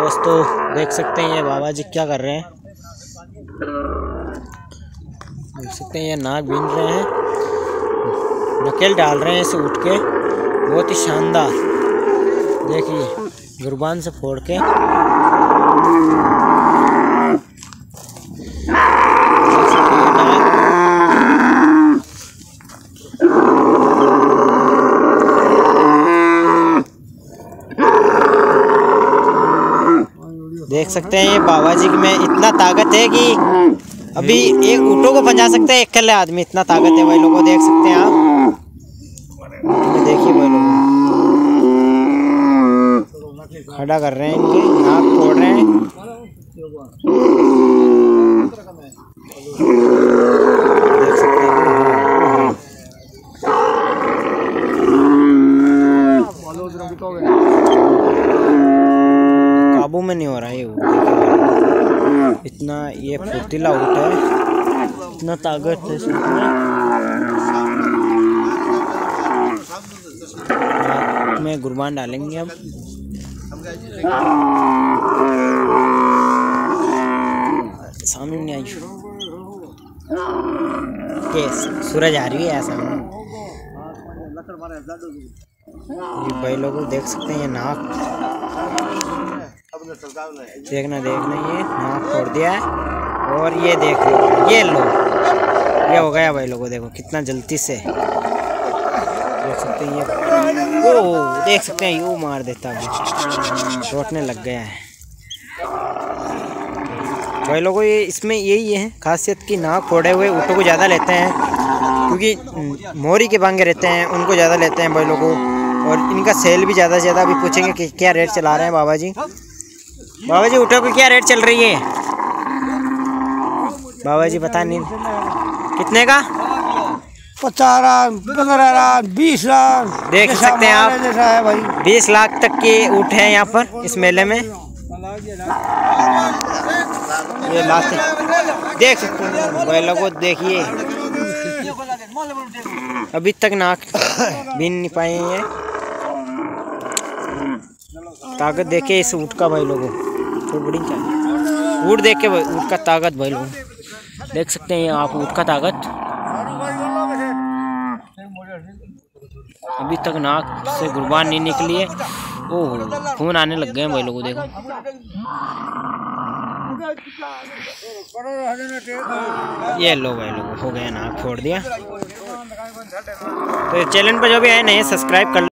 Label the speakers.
Speaker 1: दोस्तों देख सकते हैं ये बाबा जी क्या कर रहे हैं। देख सकते हैं ये नाक बीन रहे हैं। नकेल डाल रहे हैं इसे उठ के। बहुत ही शानदार। देखिए गुरबान से फोड़ के। देख सकते हैं, ये बाबा जी में इतना ताकत है कि अभी एक ऊँटों को पंजा सकते हैं अकेले आदमी, इतना ताकत है भाई लोगों देख सकते हैं आप। देखिए भाई लोग खड़ा कर रहे हैं इनके नाक तोड़ रहे हैं देख सकते हैं काबू में नहीं हो रहा ऊँट देखिए इतना ये फुर्तीला ऊँट है। इतना ताकत है इसमें। में गुरबान डालेंगे अब। सामने नहीं आई। सूरज आ रही है ऐसा ये भाई लोग देख सकते हैं ये नाक। देखना देखना ये नाक फोड़ दिया है। और ये देख लो, ये लो। ये हो गया भाई लोगों, देखो कितना जल्दी से। देख सकते हैं ये। ओ, देख सकते हैं, यू मार देता है रोटने लग गया है। भाई लोगों, ये इसमें यही है, खासियत कि नाक फोड़े हुए ऊँटों को ज़्यादा लेते हैं। क्योंकि मोरी के बांगे रहते हैं, उनको ज़्यादा लेते हैं भाई लोगों। और इनका सेल भी ज़्यादा से ज़्यादा, अभी पूछेंगे कि क्या रेट चला रहे हैं बाबा जी। बाबा जी ऊँटों की क्या रेट चल रही है? बाबा जी बता नहीं। कितने का?
Speaker 2: पचास पंद्रह बीस लाख।
Speaker 1: देख सकते हैं आप।
Speaker 2: जैसा है भाई।
Speaker 1: बीस लाख तक के ऊँट हैं यहाँ पर इस मेले में। ये लास्ट देख सकते हैं भाई लोगों देखिए। अभी तक नाक बीन नहीं पाए हैं। ताकत देखे इस ऊँट का भाई लोगों। बड़ी चाहिए। ऊँट देख के ऊँट का ताकत भाई लोगों देख सकते हैं आप ऊँट का ताकत। अभी तक नाक से गुरबान नहीं निकली है। ओह, खून आने लग गए हैं भाई लोगों देखो। ये लो भाई लोग, हो गया नाक फोड़ दिया। तो चैनल पर जो भी आए नहीं सब्सक्राइब कर